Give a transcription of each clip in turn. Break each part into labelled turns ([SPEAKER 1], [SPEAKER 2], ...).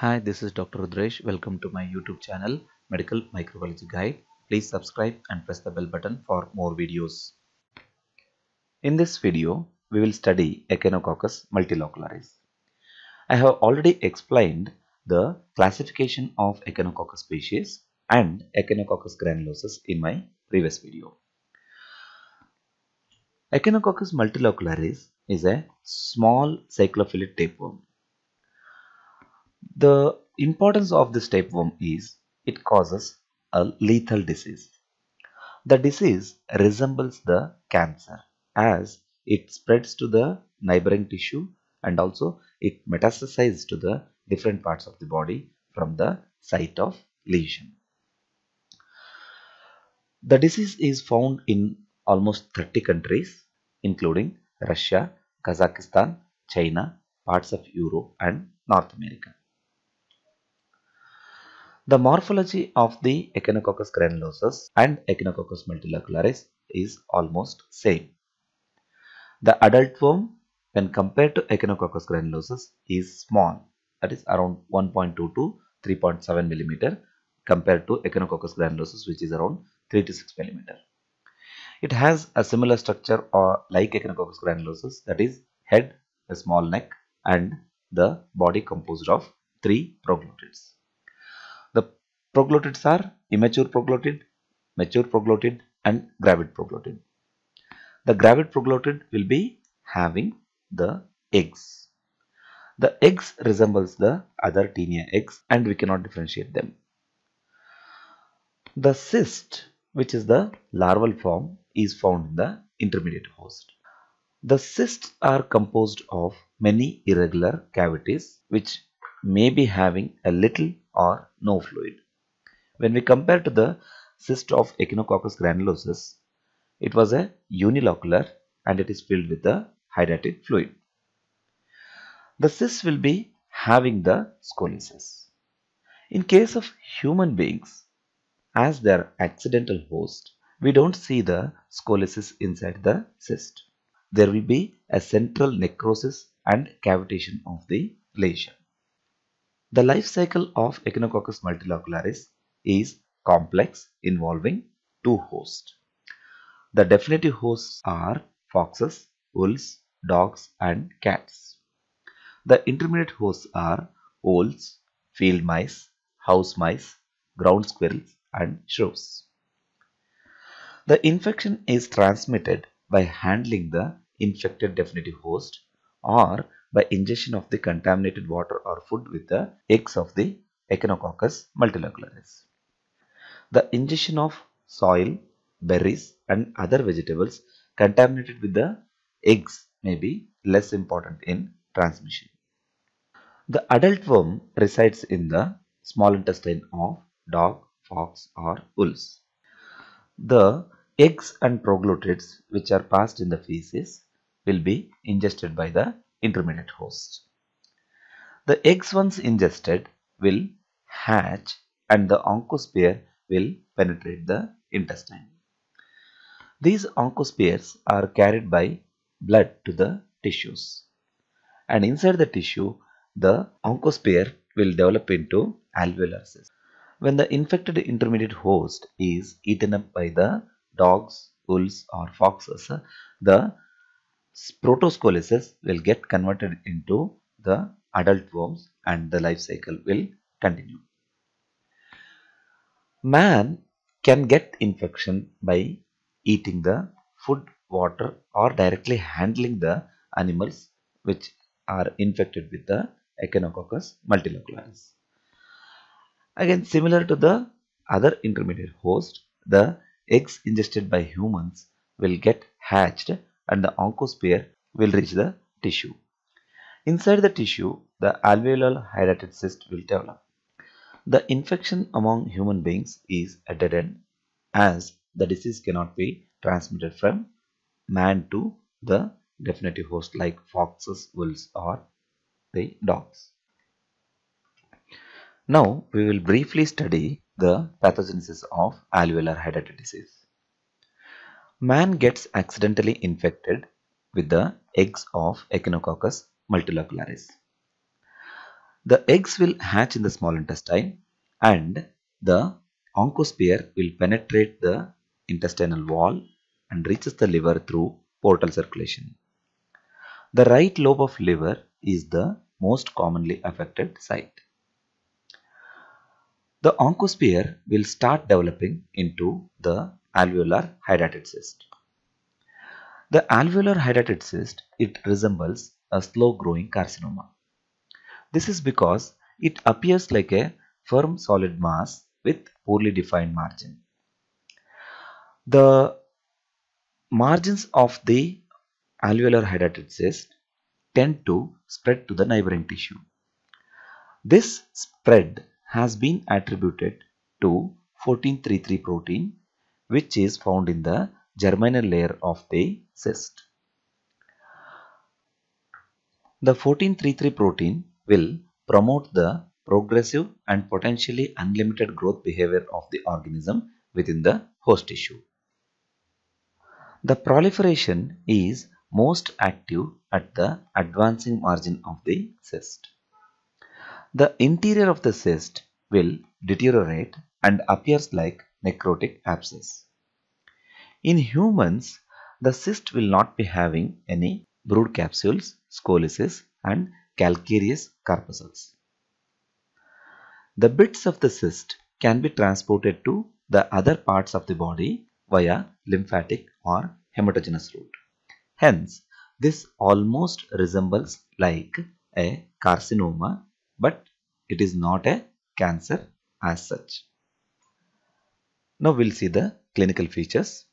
[SPEAKER 1] Hi, this is Dr. Rudresh. Welcome to my YouTube channel, Medical Microbiology Guide. Please subscribe and press the bell button for more videos. In this video, we will study Echinococcus multilocularis. I have already explained the classification of Echinococcus species and Echinococcus granulosus in my previous video. Echinococcus multilocularis is a small cyclophilic tapeworm. The importance of this tapeworm is it causes a lethal disease. The disease resembles the cancer as it spreads to the neighboring tissue and also it metastasizes to the different parts of the body from the site of lesion. The disease is found in almost 30 countries including Russia, Kazakhstan, China, parts of Europe and North America. The morphology of the Echinococcus granulosus and Echinococcus multilocularis is almost same. The adult worm when compared to Echinococcus granulosus is small that is around 1.2 to 3.7 millimeter compared to Echinococcus granulosus which is around 3 to 6 millimeter. It has a similar structure or like Echinococcus granulosus that is head, a small neck and the body composed of three proglottids. Proglottids are immature proglottid, mature proglottid and gravid proglottid. The gravid proglottid will be having the eggs. The eggs resembles the other taenia eggs and we cannot differentiate them. The cyst which is the larval form is found in the intermediate host. The cysts are composed of many irregular cavities which may be having a little or no fluid. When we compare to the cyst of Echinococcus granulosus, it was a unilocular and it is filled with the hydatid fluid. The cyst will be having the scolices. In case of human beings, as they are accidental host, we don't see the scolices inside the cyst. There will be a central necrosis and cavitation of the lesion. The life cycle of Echinococcus multilocularis is complex involving two hosts. The definitive hosts are foxes, wolves, dogs and cats. The intermediate hosts are owls, field mice, house mice, ground squirrels and shrews. The infection is transmitted by handling the infected definitive host or by ingestion of the contaminated water or food with the eggs of the Echinococcus multilocularis. The ingestion of soil, berries and other vegetables contaminated with the eggs may be less important in transmission. The adult worm resides in the small intestine of dog, fox or wolves. The eggs and proglottids which are passed in the feces will be ingested by the intermediate host. The eggs once ingested will hatch and the oncosphere will penetrate the intestine. These oncospheres are carried by blood to the tissues and inside the tissue the oncosphere will develop into alveolar cyst. When the infected intermediate host is eaten up by the dogs, wolves or foxes, the protoscolices will get converted into the adult worms and the life cycle will continue. Man can get infection by eating the food, water or directly handling the animals which are infected with the Echinococcus multilocularis. Again similar to the other intermediate host, the eggs ingested by humans will get hatched and the oncosphere will reach the tissue. Inside the tissue, the alveolar hydatid cyst will develop. The infection among human beings is a dead end as the disease cannot be transmitted from man to the definitive host like foxes, wolves or the dogs. Now we will briefly study the pathogenesis of alveolar hydatid disease. Man gets accidentally infected with the eggs of Echinococcus multilocularis. The eggs will hatch in the small intestine and the oncosphere will penetrate the intestinal wall and reaches the liver through portal circulation. The right lobe of liver is the most commonly affected site. The oncosphere will start developing into the alveolar hydatid cyst. The alveolar hydatid cyst, it resembles a slow growing carcinoma. This is because it appears like a firm solid mass with poorly defined margin. The margins of the alveolar hydatid cyst tend to spread to the neighboring tissue. This spread has been attributed to 1433 protein which is found in the germinal layer of the cyst. The 1433 protein will promote the progressive and potentially unlimited growth behavior of the organism within the host tissue. The proliferation is most active at the advancing margin of the cyst. The interior of the cyst will deteriorate and appears like necrotic abscess. In humans, the cyst will not be having any brood capsules, scolices and calcareous corpuscles. The bits of the cyst can be transported to the other parts of the body via lymphatic or hematogenous route. Hence, this almost resembles like a carcinoma but it is not a cancer as such. Now we'll see the clinical features.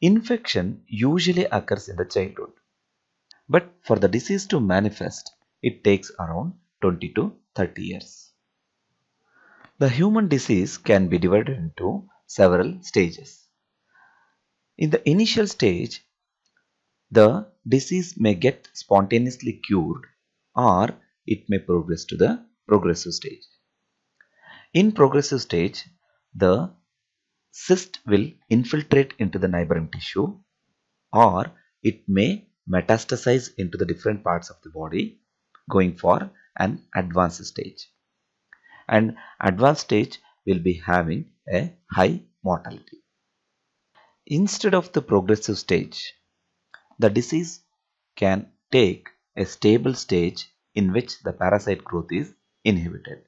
[SPEAKER 1] Infection usually occurs in the childhood but for the disease to manifest it takes around 20 to 30 years. The human disease can be divided into several stages. In the initial stage, the disease may get spontaneously cured or it may progress to the progressive stage. In progressive stage, the cyst will infiltrate into the neighboring tissue or it may metastasize into the different parts of the body going for an advanced stage. And advanced stage will be having a high mortality. Instead of the progressive stage, the disease can take a stable stage in which the parasite growth is inhibited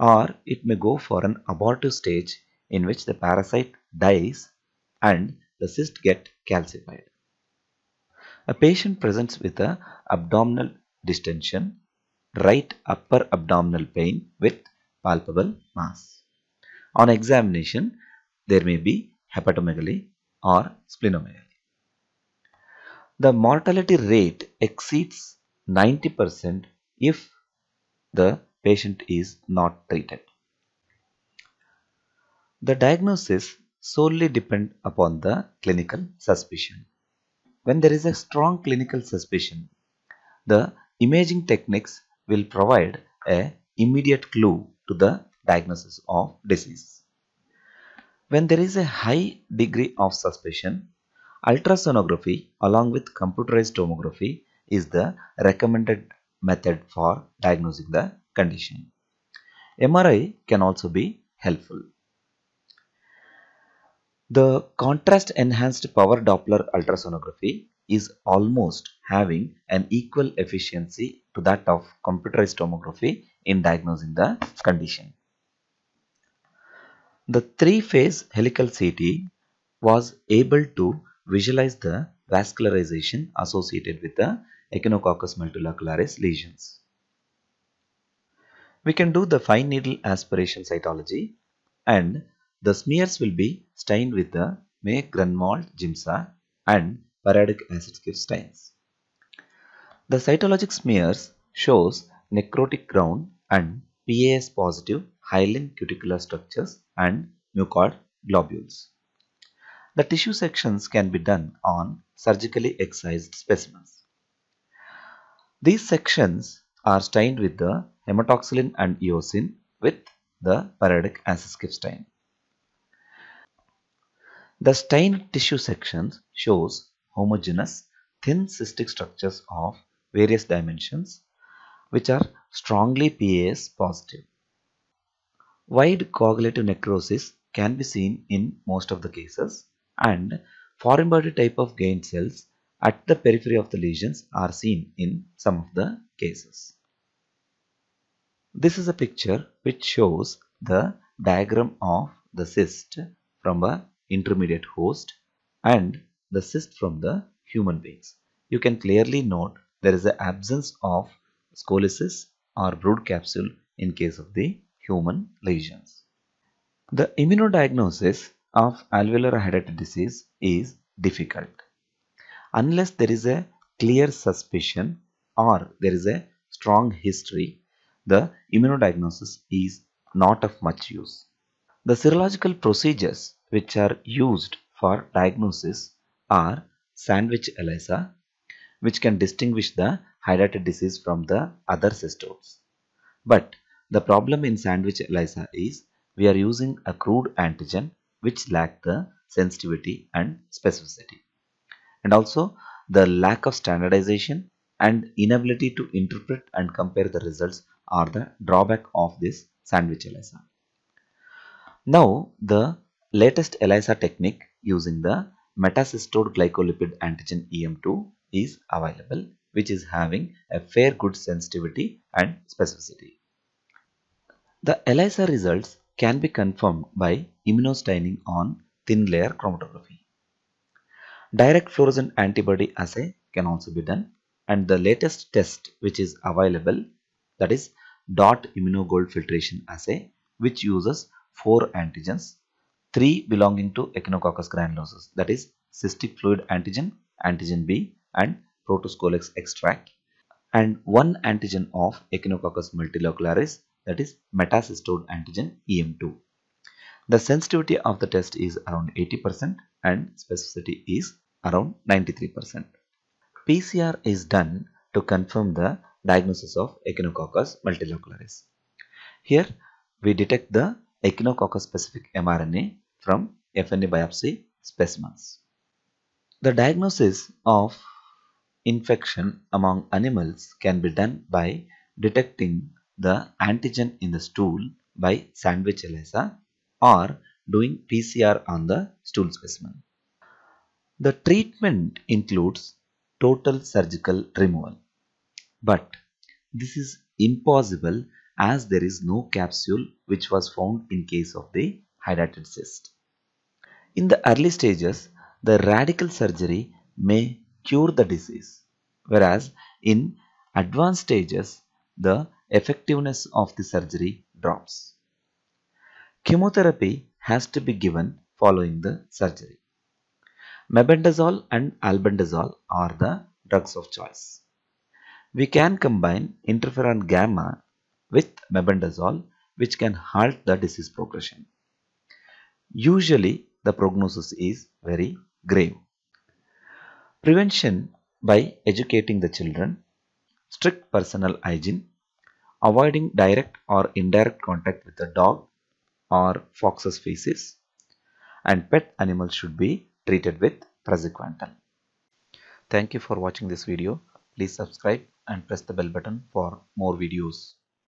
[SPEAKER 1] or it may go for an abortive stage in which the parasite dies and the cyst get calcified. A patient presents with a abdominal distension, right upper abdominal pain with palpable mass. On examination, there may be hepatomegaly or splenomegaly. The mortality rate exceeds 90% if the patient is not treated. The diagnosis solely depend upon the clinical suspicion. When there is a strong clinical suspicion, the imaging techniques will provide a immediate clue to the diagnosis of disease. When there is a high degree of suspicion, ultrasonography along with computerized tomography is the recommended method for diagnosing the condition. MRI can also be helpful. The contrast enhanced power Doppler ultrasonography is almost having an equal efficiency to that of computerized tomography in diagnosing the condition. The three-phase helical CT was able to visualize the vascularization associated with the Echinococcus multilocularis lesions. We can do the fine needle aspiration cytology and the smears will be stained with the May Grunwald Giemsa and periodic acid Schiff stains. The cytologic smears shows necrotic ground and PAS positive hyaline cuticular structures and mucoid globules. The tissue sections can be done on surgically excised specimens. These sections are stained with the hematoxylin and eosin with the periodic acid stain. The stained tissue sections shows homogeneous thin cystic structures of various dimensions which are strongly PAS positive. Wide coagulative necrosis can be seen in most of the cases and foreign body type of giant cells at the periphery of the lesions are seen in some of the cases. This is a picture which shows the diagram of the cyst from a intermediate host and the cyst from the human beings. You can clearly note there is an absence of scolices or brood capsule in case of the human lesions. The immunodiagnosis of alveolar hydatid disease is difficult. Unless there is a clear suspicion or there is a strong history, the immunodiagnosis is not of much use. The serological procedures which are used for diagnosis are sandwich ELISA which can distinguish the hydatid disease from the other cestodes. But the problem in sandwich ELISA is we are using a crude antigen which lack the sensitivity and specificity. And also the lack of standardization and inability to interpret and compare the results are the drawback of this sandwich ELISA. Now the latest ELISA technique using the metacestode glycolipid antigen EM2 is available which is having a fair good sensitivity and specificity. The ELISA results can be confirmed by immunostaining on thin layer chromatography. Direct fluorescent antibody assay can also be done and the latest test which is available that is dot immunogold filtration assay which uses four antigens, three belonging to Echinococcus granulosus that is cystic fluid antigen, antigen B and protoscolex extract and one antigen of Echinococcus multilocularis that is metacestode antigen EM2. The sensitivity of the test is around 80% and specificity is around 93%. PCR is done to confirm the diagnosis of Echinococcus multilocularis. Here we detect the Echinococcus specific mRNA from FNA biopsy specimens. The diagnosis of infection among animals can be done by detecting the antigen in the stool by sandwich ELISA or doing PCR on the stool specimen. The treatment includes total surgical removal. But this is impossible as there is no capsule which was found in case of the hydatid cyst. In the early stages, the radical surgery may cure the disease, whereas in advanced stages, the effectiveness of the surgery drops. Chemotherapy has to be given following the surgery. Mebendazole and albendazole are the drugs of choice. We can combine interferon gamma with mebendazole which can halt the disease progression. Usually the prognosis is very grave. Prevention by educating the children, strict personal hygiene, avoiding direct or indirect contact with the dog or fox's feces and pet animals should be treated with praziquantel. Thank you for watching this video. Please subscribe and press the bell button for more videos.